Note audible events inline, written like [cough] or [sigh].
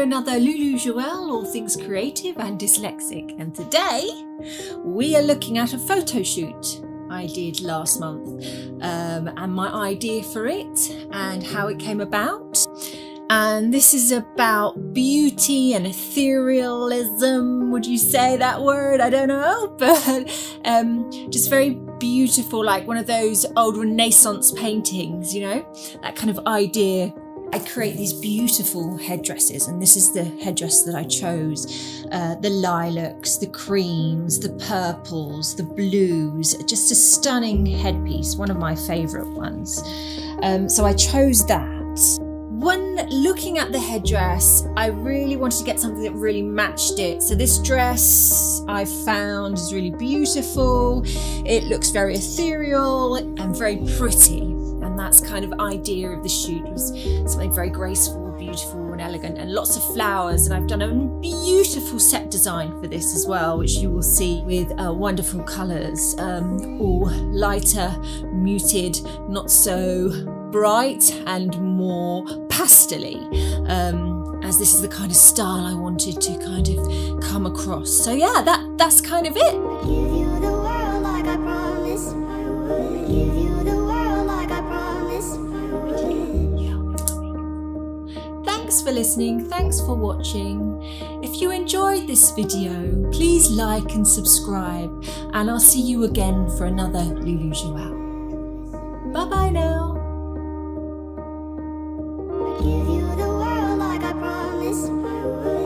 another Lulu Joelle, all things creative and dyslexic. And today we are looking at a photo shoot I did last month um, and my idea for it and how it came about. And this is about beauty and etherealism. Would you say that word? I don't know, [laughs] but um, just very beautiful, like one of those old Renaissance paintings, you know, that kind of idea I create these beautiful headdresses, and this is the headdress that I chose. Uh, the lilacs, the creams, the purples, the blues, just a stunning headpiece, one of my favourite ones. Um, so I chose that. When looking at the headdress, I really wanted to get something that really matched it. So this dress I found is really beautiful. It looks very ethereal and very pretty and that's kind of idea of the shoot was something very graceful beautiful and elegant and lots of flowers. And I've done a beautiful set design for this as well which you will see with uh, wonderful colours um, all lighter muted not so bright and more pastely. Um, as this is the kind of style I wanted to kind of come across. So yeah that that's kind of it for listening, thanks for watching. If you enjoyed this video, please like and subscribe, and I'll see you again for another Lulu Joelle. Bye bye now. I give you the world like I promised I would.